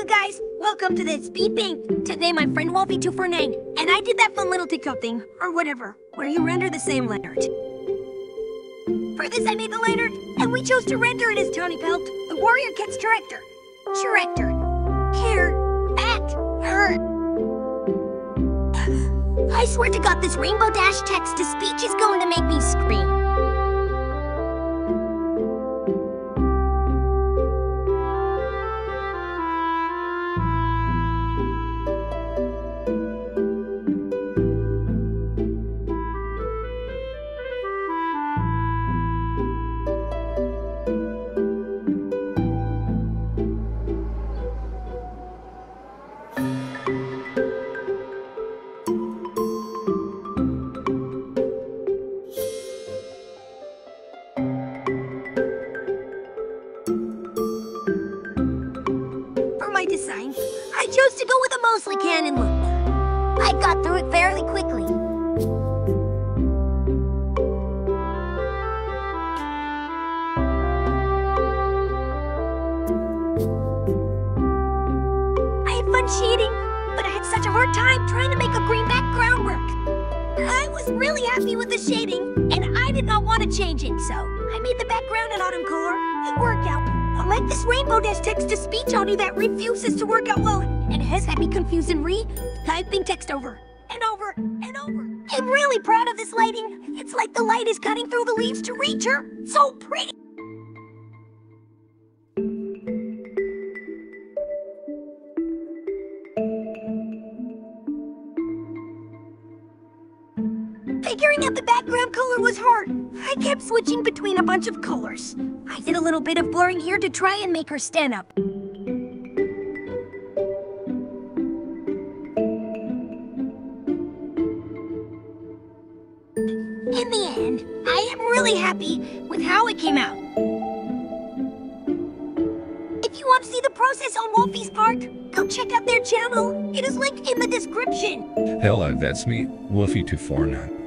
Hello guys, welcome to the Speed. Today my friend Wolfie249 and I did that fun little TikTok thing, or whatever, where you render the same lineart. For this I made the lineart, and we chose to render it as Tawnypelt, the Warrior Cat's director. Director. Care. At. Her. I swear to God this Rainbow Dash text-to-speech is going to make me I chose to go with a mostly canon look. I got through it fairly quickly. I had fun cheating, but I had such a hard time trying to make a green background work. I was really happy with the shading, and I did not want to change it, so I made the background an autumn color and work Unlike this rainbow dash text-to-speech audio that refuses to work out well and has had me confused and re-typing text over and over and over. I'm really proud of this lighting. It's like the light is cutting through the leaves to reach her. So pretty. Figuring out the background color was hard. I kept switching between a bunch of colors. I did a little bit of blurring here to try and make her stand up. In the end, I am really happy with how it came out. If you want to see the process on Wolfie's part, go check out their channel. It is linked in the description. Hello, that's me, Wolfie249.